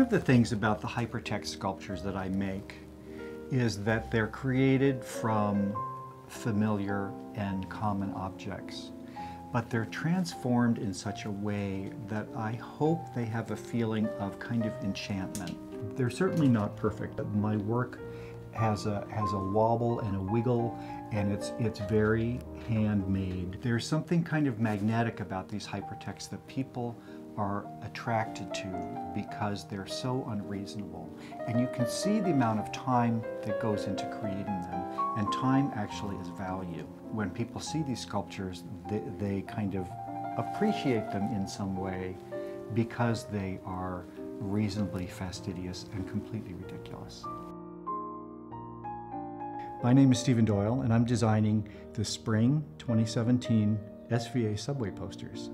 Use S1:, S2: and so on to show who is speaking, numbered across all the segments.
S1: of the things about the hypertext sculptures that I make is that they're created from familiar and common objects, but they're transformed in such a way that I hope they have a feeling of kind of enchantment. They're certainly not perfect. My work has a, has a wobble and a wiggle and it's, it's very handmade. There's something kind of magnetic about these hypertexts that people are attracted to because they're so unreasonable. And you can see the amount of time that goes into creating them, and time actually is value. When people see these sculptures, they, they kind of appreciate them in some way because they are reasonably fastidious and completely ridiculous. My name is Stephen Doyle, and I'm designing the Spring 2017 SVA subway posters.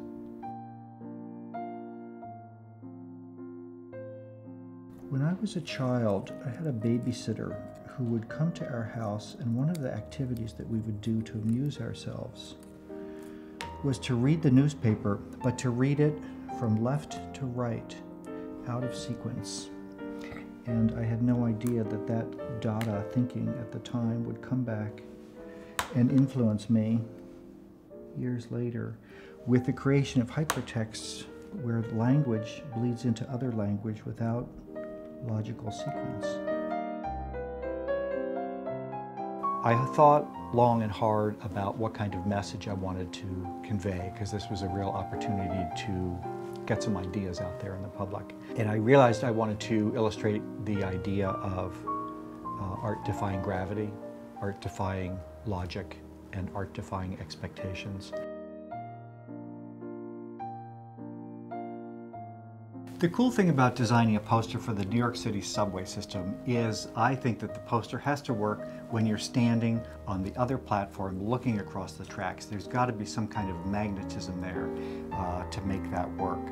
S1: When I was a child, I had a babysitter who would come to our house, and one of the activities that we would do to amuse ourselves was to read the newspaper, but to read it from left to right, out of sequence. And I had no idea that that Dada thinking at the time would come back and influence me years later with the creation of hypertexts where language bleeds into other language without logical sequence. I thought long and hard about what kind of message I wanted to convey because this was a real opportunity to get some ideas out there in the public. And I realized I wanted to illustrate the idea of uh, art defying gravity, art defying logic, and art defying expectations. The cool thing about designing a poster for the New York City subway system is I think that the poster has to work when you're standing on the other platform looking across the tracks. There's got to be some kind of magnetism there uh, to make that work.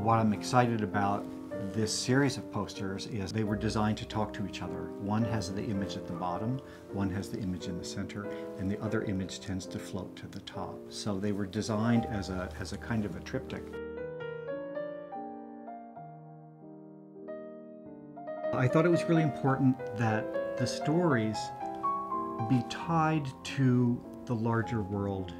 S1: What I'm excited about this series of posters is they were designed to talk to each other. One has the image at the bottom, one has the image in the center, and the other image tends to float to the top. So they were designed as a, as a kind of a triptych. I thought it was really important that the stories be tied to the larger world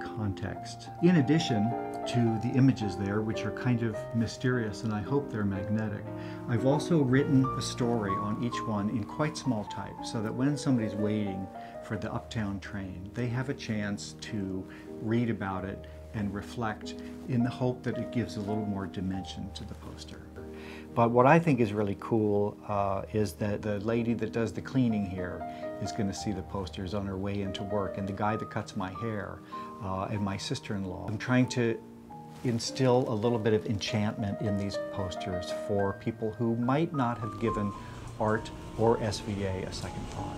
S1: context. In addition to the images there, which are kind of mysterious and I hope they're magnetic, I've also written a story on each one in quite small type so that when somebody's waiting for the uptown train, they have a chance to read about it and reflect in the hope that it gives a little more dimension to the poster. But what I think is really cool uh, is that the lady that does the cleaning here is going to see the posters on her way into work, and the guy that cuts my hair, uh, and my sister-in-law. I'm trying to instill a little bit of enchantment in these posters for people who might not have given art or SVA a second thought.